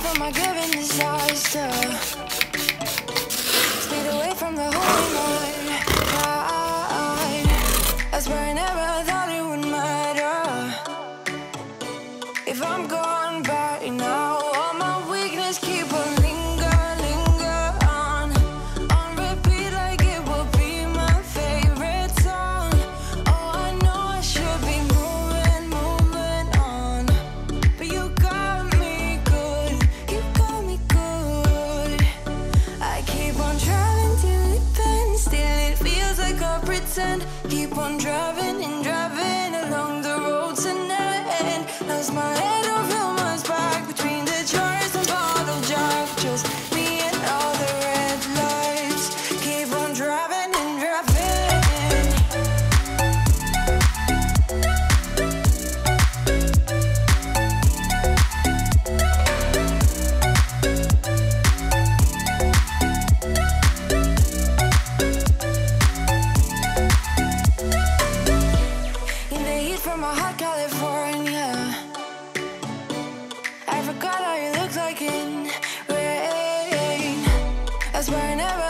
Come from my given disaster Stayed away from the holy night. I swear I never thought it would matter. If I'm gone by now sand, keep on driving and driving. from a hot California. I forgot how you looked like in rain. That's where I never